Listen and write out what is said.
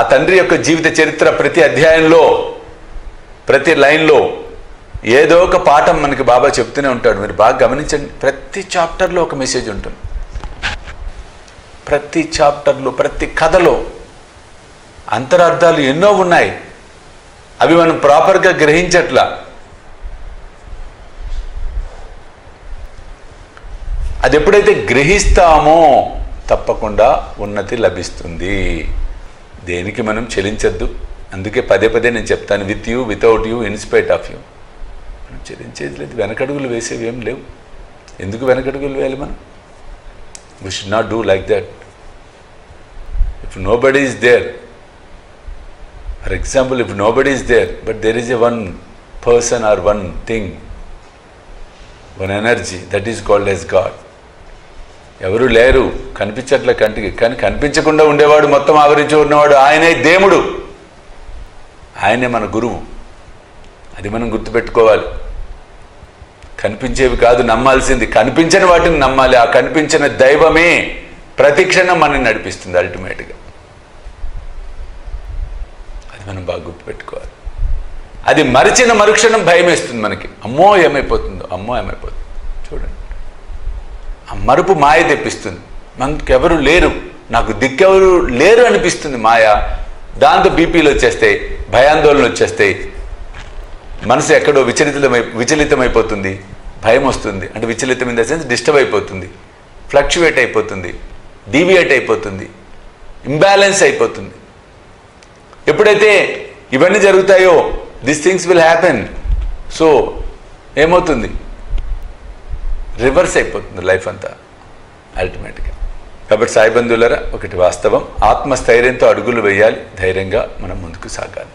ఆ తండ్రి యొక్క జీవిత చరిత్ర ప్రతి అధ్యాయంలో ప్రతి లైన్లో ఏదో ఒక పాఠం మనకి బాబా చెప్తూనే ఉంటాడు. మీరు బాగా గమనించండి. ప్రతి చాప్టర్లో ఒక మెసేజ్ ఉంటుంది. ప్రతి చాప్టర్లో ప్రతి కథలో అంతరార్థాలు ఎన్నో ఉన్నాయి. అవి మనం ప్రాపర్గా గ్రహించట్లా. అది ఎప్పుడైతే గ్రహిస్తామో తప్పకుండా ఉన్నతి లభిస్తుంది. దేనికి మనం చెలించద్దు. అందుకే పదే పదే నేను చెప్తాను with you without you in spite of you. మనం చెలించేది లేదు వెనకడుగులు వేసేవి ఏం లేవు. ఎందుకు వెనకడుగులు వేయాలి మనం? We should not do like that if nobody is there for example if nobody is there but there is a one person or one thing one energy that is called as God ఎవరు లేరు. కనిపించట్ల కంటికి. కానీ కనిపించకుండా ఉండేవాడు మొత్తం ఆవరించి ఉన్నవాడు ఆయనే దేవుడు. ఆయనే మన గురువు. అది మనం గుర్తుపెట్టుకోవాలి. కనిపించేవి కాదు నమ్మాల్సింది. కనిపించని వాటిని నమ్మాలి. ఆ కనిపించిన దైవమే ప్రతిక్షణం మనని నడిపిస్తుంది అల్టిమేట్గా. అది మనం బాగా గుర్తుపెట్టుకోవాలి. అది మరిచిన మరుక్షణం భయం వేస్తుంది మనకి. అమ్మో ఏమైపోతుందో అమ్మో ఏమైపోతుంది. మరుపు మాయ తెప్పిస్తుంది. మనకెవరు లేరు. నాకు దిక్కెవరు లేరు అనిపిస్తుంది మాయ. దాంతో బీపీలు వచ్చేస్తాయి భయాందోళనలు వచ్చేస్తాయి మనసు ఎక్కడో విచలితమై విచలితమైపోతుంది. భయం వస్తుంది. అంటే విచలితం ఇన్ ద సెన్స్ డిస్టర్బ్ అయిపోతుంది. ఫ్లక్చువేట్ అయిపోతుంది. డీవియేట్ అయిపోతుంది. ఇంబ్యాలెన్స్ అయిపోతుంది. ఎప్పుడైతే ఇవన్నీ జరుగుతాయో this things will happen so ఏమవుతుంది? రివర్స్ అయిపోతుంది లైఫ్ అంతా అల్టిమేట్గా. కాబట్టి సాయిబంధువులరా ఒకటి వాస్తవం. ఆత్మస్థైర్యంతో అడుగులు వేయాలి ధైర్యంగా మనం ముందుకు సాగాలి.